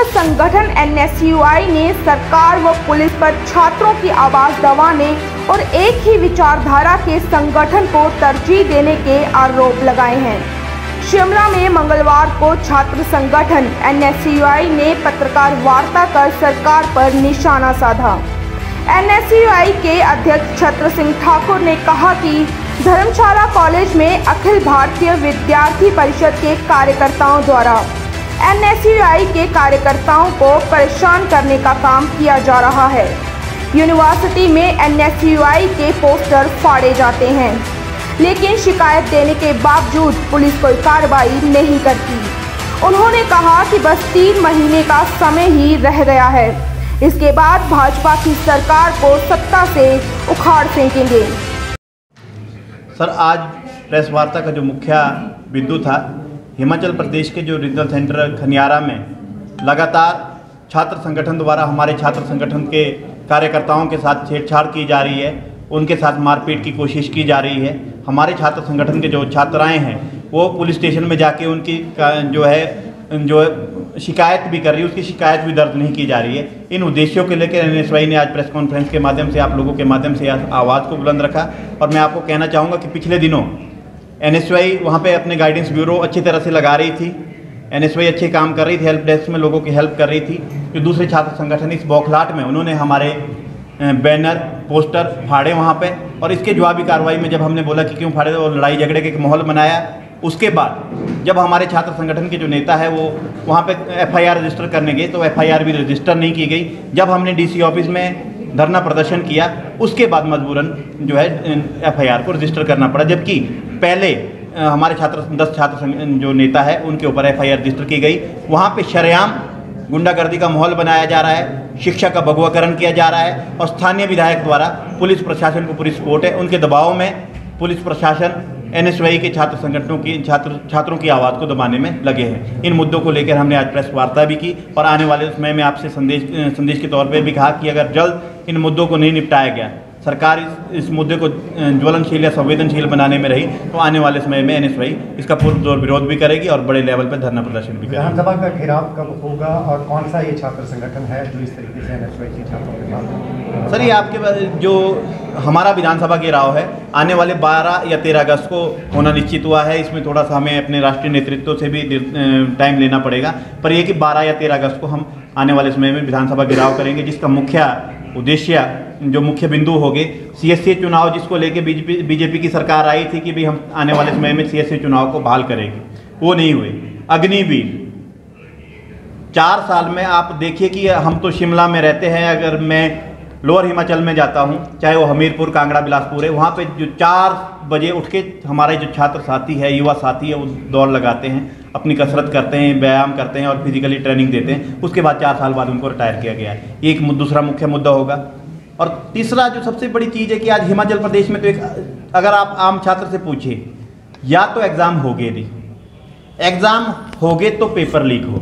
छात्र संगठन एनएसयूआई ने सरकार व पुलिस पर छात्रों की आवाज़ दबाने और एक ही विचारधारा के संगठन को तरजीह देने के आरोप लगाए हैं। शिमला में मंगलवार को छात्र संगठन एनएसयूआई ने पत्रकार वार्ता कर सरकार पर निशाना साधा। एनएसयूआई के अध्यक्ष छत्र सिंह ठाकुर ने कहा कि धर्मशाला कॉलेज में अखिल भारतीय विद्यार्थी परिषद के कार्यकर्ताओं द्वारा एनएसयूआई के कार्यकर्ताओं को परेशान करने का काम किया जा रहा है। यूनिवर्सिटी में एनएसयूआई के पोस्टर फाड़े जाते हैं, लेकिन शिकायत देने के बावजूद पुलिस कोई कार्रवाई नहीं करती। उन्होंने कहा कि बस तीन महीने का समय ही रह गया है। इसके बाद भाजपा की सरकार को सत्ता से उखाड़ फेंकेंगे। सर, आज प्रेस वार्ता का जो मुख्य बिंदु था हिमाचल प्रदेश के जो रीजनल सेंटर खनियारा में लगातार छात्र संगठन द्वारा, हमारे छात्र संगठन के कार्यकर्ताओं के साथ छेड़छाड़ की जा रही है, उनके साथ मारपीट की कोशिश की जा रही है। हमारे छात्र संगठन के जो छात्राएँ हैं, वो पुलिस स्टेशन में जाके उनकी जो है जो है शिकायत भी कर रही है, उसकी शिकायत भी दर्ज नहीं की जा रही है। इन उद्देश्यों के लेकर एन ने आज प्रेस कॉन्फ्रेंस के माध्यम से, आप लोगों के माध्यम से आवाज़ को बुलंद रखा। और मैं आपको कहना चाहूँगा कि पिछले दिनों एन एस वाई वहाँ पर अपने गाइडेंस ब्यूरो अच्छी तरह से लगा रही थी। एन एस वाई अच्छे काम कर रही थी हेल्प डेस्क में लोगों की हेल्प कर रही थी। जो दूसरे छात्र संगठन इस बौखलाट में, उन्होंने हमारे बैनर पोस्टर फाड़े वहाँ पे और इसके जवाबी कार्रवाई में जब हमने बोला कि क्यों फाड़े, और लड़ाई झगड़े के माहौल बनाया, उसके बाद जब हमारे छात्र संगठन के जो नेता है वो वहाँ पे एफआईआर रजिस्टर करने गए तो एफआईआर भी रजिस्टर नहीं की गई। जब हमने डीसी ऑफ़िस में धरना प्रदर्शन किया, उसके बाद मजबूरन जो है एफआईआर को रजिस्टर करना पड़ा, जबकि पहले हमारे छात्र, दस छात्र जो नेता है, उनके ऊपर एफआईआर रजिस्टर की गई। वहाँ पे शरेआम गुंडागर्दी का माहौल बनाया जा रहा है, शिक्षा का भगवाकरण किया जा रहा है, और स्थानीय विधायक द्वारा पुलिस प्रशासन को पूरी सपोर्ट है। उनके दबाव में पुलिस प्रशासन एनएसवाई के छात्र संगठनों की, छात्र, छात्रों की आवाज़ को दबाने में लगे हैं। इन मुद्दों को लेकर हमने आज प्रेस वार्ता भी की, और आने वाले समय में आपसे संदेश संदेश के तौर पर भी कहा कि अगर जल्द इन मुद्दों को नहीं निपटाया गया। सरकार इस, इस मुद्दे को ज्वलनशील या संवेदनशील बनाने में रही तो आने वाले समय में एनएसवाई इसका पूर्व विरोध भी करेगी और बड़े लेवल पर धरना प्रदर्शन भी करेगी। विधानसभा का घेराव कब होगा और कौन सा ये छात्र संगठन है जो इस तरीके से एनएसवाई के छात्रों के साथ सर ये आपके जो हमारा विधानसभा घेराव है आने वाले 12 या 13 अगस्त को होना निश्चित हुआ है। इसमें थोड़ा सा हमें अपने राष्ट्रीय नेतृत्व से भी टाइम लेना पड़ेगा। पर यह कि 12 या 13 अगस्त को हम आने वाले समय में विधानसभा घेराव करेंगे जिसका मुख्य उद्देश्य जो मुख्य बिंदु हो गए सी चुनाव जिसको लेके बीजेपी बीजेपी की सरकार आई थी कि भाई हम आने वाले समय में सीएससी चुनाव को बहाल करेगी, वो नहीं हुए। अग्निवीर, चार साल में आप देखिए कि हम तो शिमला में रहते हैं, अगर मैं लोअर हिमाचल में जाता हूँ, चाहे वो हमीरपुर, कांगड़ा, बिलासपुर है, वहाँ पे जो चार बजे उठ के हमारे जो छात्र साथी है, युवा साथी है, वो दौड़ लगाते हैं, अपनी कसरत करते हैं, व्यायाम करते हैं और फिजिकली ट्रेनिंग देते हैं। उसके बाद चार साल बाद उनको रिटायर किया गया है। एक दूसरा मुख्य मुद्दा होगा। और तीसरा जो सबसे बड़ी चीज़ है कि आज हिमाचल प्रदेश में तो एक, अगर आप आम छात्र से पूछिए या तो एग्ज़ाम हो गए नहीं। एग्ज़ाम हो गए तो पेपर लीक हो।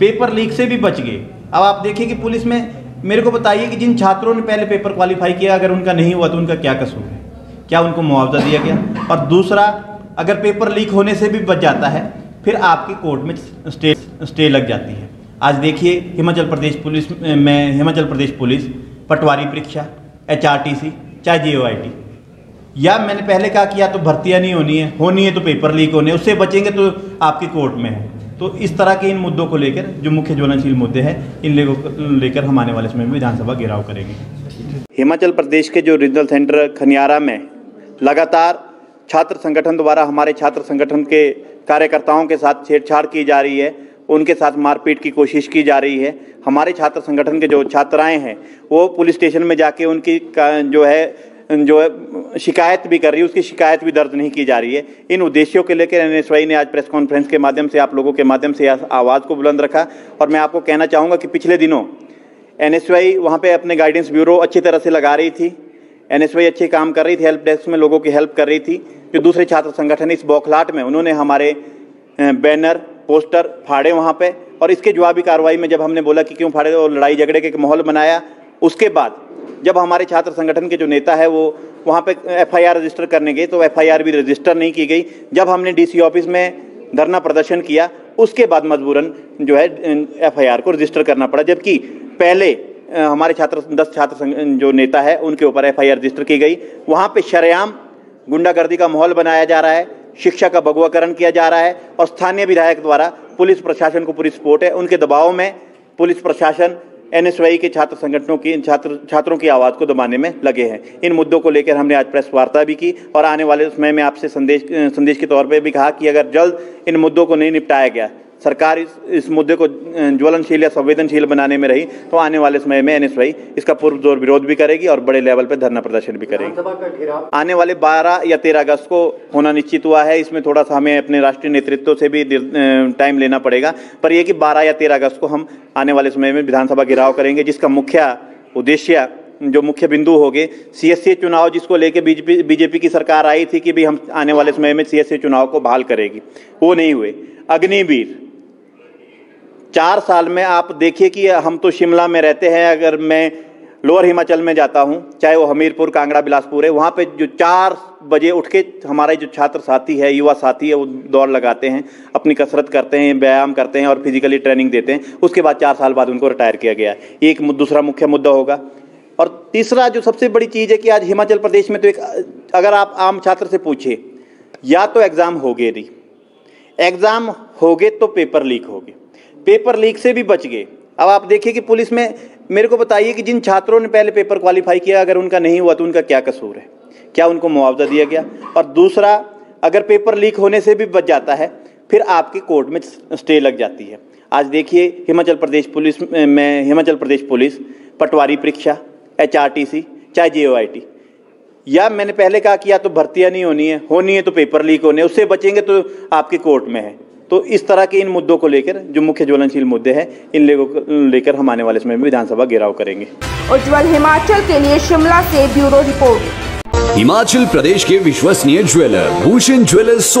पेपर लीक से भी बच गए। अब आप देखिए कि पुलिस में मेरे को बताइए कि जिन छात्रों ने पहले पेपर क्वालिफाई किया, अगर उनका नहीं हुआ तो उनका क्या कसूर है? क्या उनको मुआवजा दिया गया? और दूसरा, अगर पेपर लीक होने से भी बच जाता है, फिर आपकी कोर्ट में स्टे स्टे लग जाती है। आज देखिए, हिमाचल प्रदेश पुलिस, में, हिमाचल प्रदेश पुलिस, पटवारी परीक्षा एच चाहे जे या मैंने पहले कहा कि या तो भर्तियाँ नहीं होनी है होनी है तो पेपर लीक होने उससे बचेंगे तो आपकी कोर्ट में है। तो इस तरह के इन मुद्दों को लेकर, जो मुख्य ज्वलनशील मुद्दे हैं, इन लेकर हम आने वाले समय में विधानसभा घेराव करेंगे। हिमाचल प्रदेश के जो रीजनल सेंटर खनियारा में लगातार छात्र संगठन द्वारा, हमारे छात्र संगठन के कार्यकर्ताओं के साथ छेड़छाड़ की जा रही है, उनके साथ मारपीट की कोशिश की जा रही है। हमारे छात्र संगठन के जो छात्राएँ हैं, वो पुलिस स्टेशन में जाके उनकी जो है जो है, शिकायत भी कर रही है, उसकी शिकायत भी दर्ज नहीं की जा रही है। इन उद्देश्यों के लेकर एनएसवाई ने आज प्रेस कॉन्फ्रेंस के माध्यम से आप लोगों के माध्यम से आवाज़ को बुलंद रखा। और मैं आपको कहना चाहूँगा कि पिछले दिनों एन एस वहाँ पर अपने गाइडेंस ब्यूरो अच्छी तरह से लगा रही थी। एन एस अच्छे काम कर रही थी, हेल्प डेस्क में लोगों की हेल्प कर रही थी। जो दूसरे छात्र संगठन इस बौखलाट में, उन्होंने हमारे बैनर, पोस्टर फाड़े वहाँ पे। और इसके जवाबी कार्रवाई में जब हमने बोला कि क्यों फाड़े, और लड़ाई झगड़े के माहौल बनाया, उसके बाद जब हमारे छात्र संगठन के जो नेता है वो वहाँ पे एफआईआर रजिस्टर करने गए तो एफआईआर भी रजिस्टर नहीं की गई। जब हमने डीसी ऑफ़िस में धरना प्रदर्शन किया, उसके बाद मजबूरन जो है एफआईआर को रजिस्टर करना पड़ा। जबकि पहले हमारे छात्र, दस छात्र जो नेता है, उनके ऊपर एफआईआर रजिस्टर की गई। वहाँ पर शरेआम गुंडागर्दी का माहौल बनाया जा रहा है, शिक्षा का भगवाकरण किया जा रहा है, और स्थानीय विधायक द्वारा पुलिस प्रशासन को पूरी सपोर्ट है। उनके दबाव में पुलिस प्रशासन एनएसवाई के छात्र संगठनों की छात्र, छात्रों की आवाज़ को दबाने में लगे हैं। इन मुद्दों को लेकर हमने आज प्रेस वार्ता भी की और आने वाले समय में आपसे संदेश संदेश के तौर पर भी कहा कि अगर जल्द इन मुद्दों को नहीं निपटाया गया सरकार इस इस मुद्दे को ज्वलनशील या संवेदनशील बनाने में रही तो आने वाले समय में एनएसवाई इसका पुरजोर विरोध भी करेगी और बड़े लेवल पर धरना प्रदर्शन भी करेगी। आने वाले 12 या 13 अगस्त को होना निश्चित हुआ है इसमें थोड़ा सा हमें अपने राष्ट्रीय नेतृत्व से भी टाइम लेना पड़ेगा पर यह कि 12 या 13 अगस्त को हम आने वाले समय में विधानसभा घेराव करेंगे जिसका मुख्य उद्देश्य जो मुख्य बिंदु हो होंगे सीएससी चुनाव जिसको लेके बीजेपी बीजेपी की सरकार आई थी कि भी हम आने वाले समय में सीएससी चुनाव को बहाल करेगी। वो नहीं हुए। अग्निवीर चार साल में आप देखिए कि हम तो शिमला में रहते हैं, अगर मैं लोअर हिमाचल में जाता हूँ, चाहे वो हमीरपुर, कांगड़ा, बिलासपुर है, वहाँ पे जो चार बजे उठ के हमारे जो छात्र साथी है, युवा साथी है, वो दौड़ लगाते हैं, अपनी कसरत करते हैं, व्यायाम करते हैं और फिजिकली ट्रेनिंग देते हैं। उसके बाद चार साल बाद उनको रिटायर किया गया एक दूसरा मुख्य मुद्दा होगा। और तीसरा जो सबसे बड़ी चीज़ है कि आज हिमाचल प्रदेश में तो एक, अगर आप आम छात्र से पूछे या तो एग्ज़ाम हो गए नहीं। एग्ज़ाम हो गए तो पेपर लीक हो गए पेपर लीक से भी बच गए। अब आप देखिए कि पुलिस में, मेरे को बताइए कि जिन छात्रों ने पहले पेपर क्वालिफाई किया, अगर उनका नहीं हुआ तो उनका क्या कसूर है? क्या उनको मुआवजा दिया गया? और दूसरा, अगर पेपर लीक होने से भी बच जाता है, फिर आपके कोर्ट में स्टे लग जाती है। आज देखिए, हिमाचल प्रदेश पुलिस, में, हिमाचल प्रदेश पुलिस, पटवारी परीक्षा, एचआरटीसी, चाहे जेओआईटी। या मैंने पहले कहा कि या तो भर्तियाँ नहीं होनी है होनी है तो पेपर लीक होने उससे बचेंगे तो आपके कोर्ट में है। तो इस तरह के इन मुद्दों को लेकर जो मुख्य ज्वलनशील मुद्दे हैं इन लोगों को लेकर हम आने वाले समय में विधानसभा घेराव करेंगे। उज्जवल हिमाचल के लिए शिमला से ब्यूरो रिपोर्ट। हिमाचल प्रदेश के विश्वसनीय ज्वेलर भूषण ज्वेलर्स